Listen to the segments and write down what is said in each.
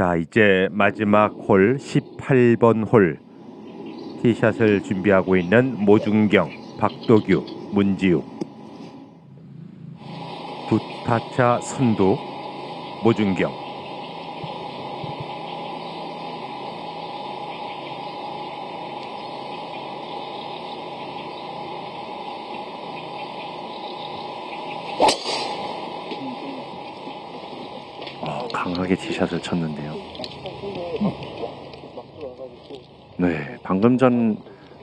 자, 이제 마지막 홀 18번 홀. 티샷을 준비하고 있는 모준경, 박도규, 문지욱. 두 타차 선두 모준경 강하게 티샷을 쳤는데요. 네, 방금 전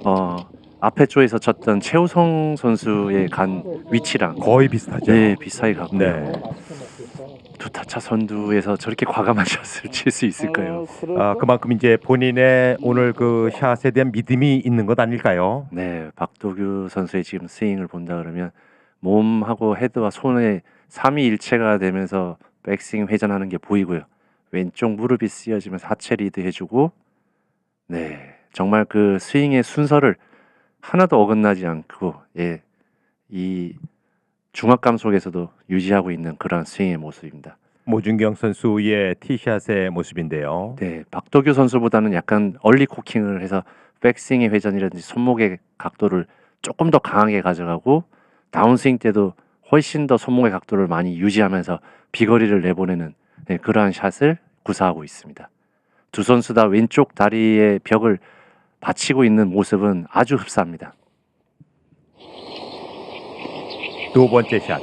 어, 앞에 쪽에서 쳤던 최우성 선수의 간 위치랑 거의 비슷하죠. 네 비슷하게 갔고요. 네. 두 타차 선두에서 저렇게 과감한 샷을 칠 수 있을까요? 아, 그만큼 이제 본인의 오늘 그 샷에 대한 믿음이 있는 것 아닐까요? 네, 박도규 선수의 지금 스윙을 본다 그러면 몸하고 헤드와 손의 삼위일체가 되면서 백스윙 회전하는 게 보이고요. 왼쪽 무릎이 쓰여지면서 하체 리드 해주고 네, 정말 그 스윙의 순서를 하나도 어긋나지 않고 예, 이 중압감 속에서도 유지하고 있는 그런 스윙의 모습입니다. 모중경 선수의 티샷의 모습인데요. 네, 박도규 선수보다는 약간 early cocking을 해서 백스윙의 회전이라든지 손목의 각도를 조금 더 강하게 가져가고 다운스윙 때도 훨씬 더 손목의 각도를 많이 유지하면서 비거리를 내보내는 네, 그러한 샷을 구사하고 있습니다. 두 선수 다 왼쪽 다리의 벽을 받치고 있는 모습은 아주 흡사합니다. 두 번째 샷.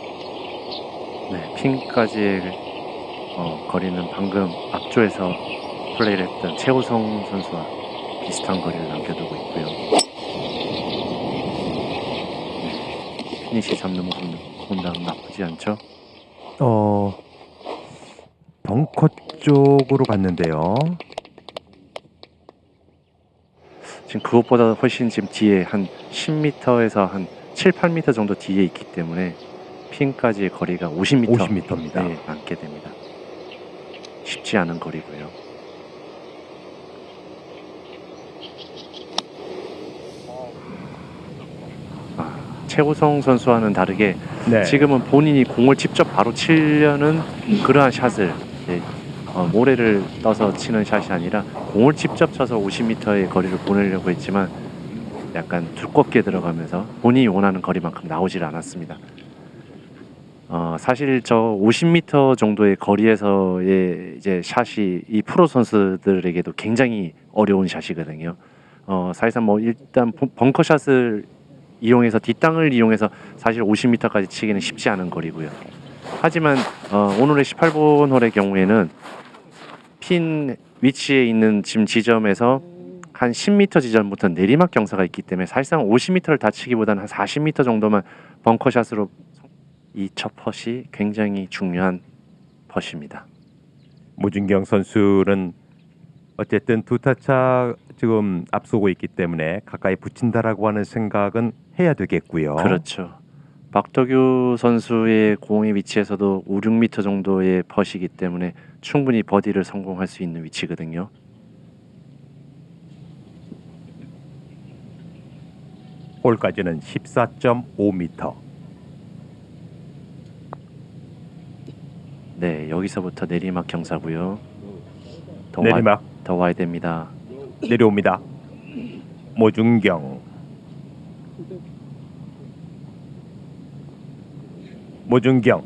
네, 핀까지의 어, 거리는 방금 앞조에서 플레이를 했던 최호성 선수와 비슷한 거리를 남겨두고 있고요. 네, 피니시 잡는 모습 본 다면 나쁘지 않죠? 어 벙커 쪽으로 갔는데요. 지금 그것보다 훨씬 지금 뒤에 한 10m에서 한 7, 8m 정도 뒤에 있기 때문에 핀까지의 거리가 50m, 50m입니다. 네, 남게 됩니다. 쉽지 않은 거리고요. 최호성 선수와는 다르게 네. 지금은 본인이 공을 직접 바로 치려는 그러한 샷을 예, 어, 모래를 떠서 치는 샷이 아니라 공을 직접 쳐서 50m의 거리를 보내려고 했지만 약간 두껍게 들어가면서 본인이 원하는 거리만큼 나오질 않았습니다. 어, 사실 저 50m 정도의 거리에서의 이제 샷이 이 프로 선수들에게도 굉장히 어려운 샷이거든요. 어, 사실상 뭐 일단 벙- 벙커샷을 이용해서 뒷땅을 이용해서 사실 50m까지 치기는 쉽지 않은 거리고요. 하지만 어, 오늘의 18번 홀의 경우에는 핀 위치에 있는 지금 지점에서 한 10m 지점부터 내리막 경사가 있기 때문에 사실상 50m를 다 치기보다는 한 40m 정도만 벙커샷으로 이첫 펫이 굉장히 중요한 펫입니다. 모준경 선수는 어쨌든 두 타차 지금 앞서고 있기 때문에 가까이 붙인다라고 하는 생각은 해야 되겠고요. 그렇죠. 박덕규 선수의 공의 위치에서도 5, 6m 정도의 펫이기 때문에 충분히 버디를 성공할 수 있는 위치거든요. 홀까지는 14.5m. 네, 여기서부터 내리막 경사고요. 더 내리막 더 와야 됩니다. 내려옵니다. 모준경. 모준경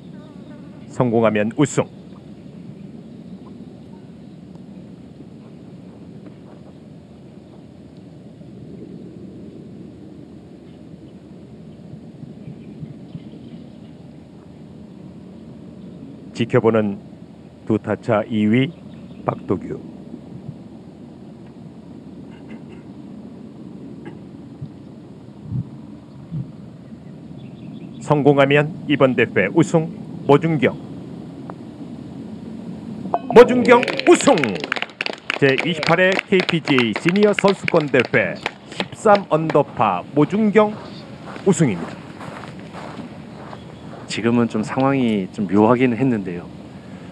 성공하면 우승. 지켜보는 두 타차 2위 박도규. 성공하면 이번 대회 우승 모준경. 모준경 우승. 제 28회 KPGA 시니어 선수권 대회 13 언더파 모준경 우승입니다. 지금은 좀 상황이 좀 묘하긴 했는데요.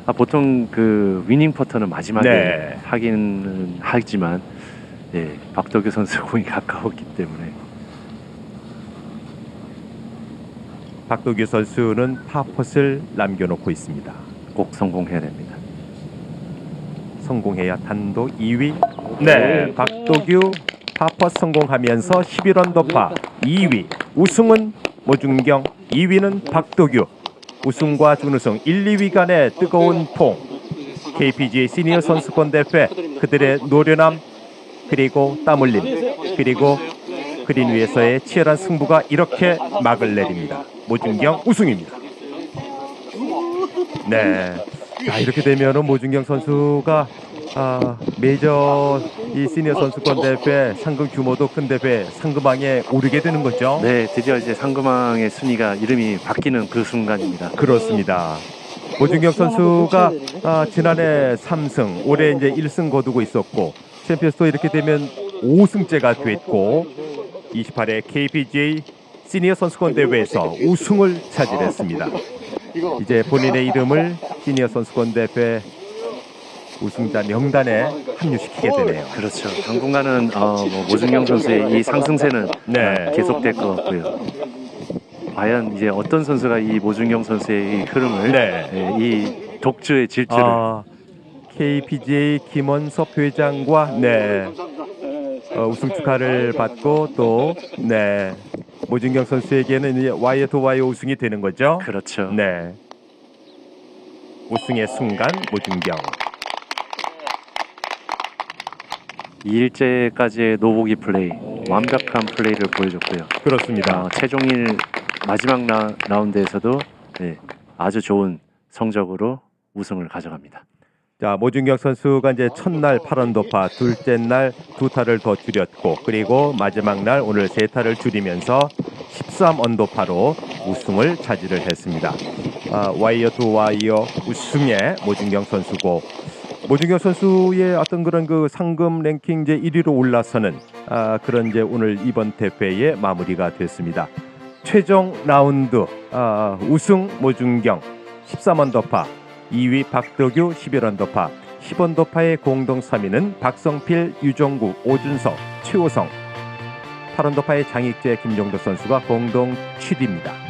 아, 보통 그 위닝 퍼터는 마지막에 네. 하기는 하지만 예, 박덕규 선수 공이 가까웠기 때문에 박도규 선수는 파펫을 남겨놓고 있습니다. 꼭 성공해야 됩니다. 성공해야 단독 2위. 네, 박도규 파퍼 성공하면서 11원 더파 2위. 우승은 모준경, 2위는 박도규. 우승과 준우승 1, 2위 간의 뜨거운 통. KPGA 시니어 선수권 대회 그들의 노련함 그리고 땀 흘림 그리고 그린 위에서의 치열한 승부가 이렇게 막을 내립니다. 모준경 우승입니다. 네. 자, 이렇게 되면은 모준경 선수가 아, 메이저 이 시니어 선수권 대회 상금 규모도 큰 대회 상금왕에 오르게 되는 거죠. 네, 드디어 이제 상금왕의 순위가 이름이 바뀌는 그 순간입니다. 그렇습니다. 모준경 선수가 아, 지난해 3승, 올해 이제 1승 거두고 있었고 챔피언스도 이렇게 되면 5승째가 됐고 28회 KPGA 시니어 선수권 대회에서 우승을 차지했습니다. 이제 본인의 이름을 시니어 선수권 대회 우승자 명단에 합류시키게 되네요. 그렇죠. 당분간은 어, 뭐 모준경 선수의 이 상승세는 네. 어, 계속될 것 같고요. 과연 이제 어떤 선수가 이 모준경 선수의 이 흐름을 네. 예, 이 독주의 질주를 아, KPGA 김원섭 회장과 네 어, 우승 축하를 받고 또 네 모중경 선수에게는 이제 to wire 우승이 되는 거죠. 그렇죠. 네 우승의 순간 모중경. 2일째까지의 노보기 플레이 완벽한 플레이를 보여줬고요. 그렇습니다. 어, 최종일 마지막 라, 라운드에서도 네, 아주 좋은 성적으로 우승을 가져갑니다. 자 모중경 선수가 이제 첫날 8언더파, 둘째 날 두 타를 더 줄였고 그리고 마지막 날 오늘 세 타를 줄이면서 13언더파로 우승을 차지를 했습니다. 아, 와이어 투 와이어 우승의 모중경 선수고 모중경 선수의 어떤 그런 그 상금 랭킹 이제 1위로 올라서는 아, 그런 이제 오늘 이번 대회의 마무리가 됐습니다. 최종 라운드 아, 우승 모중경 13언더파 2위 박도규 11언더파 10언더파의 공동 3위는 박성필, 유종구, 오준석, 최호성 8언더파의 장익재, 김종도 선수가 공동 7위입니다.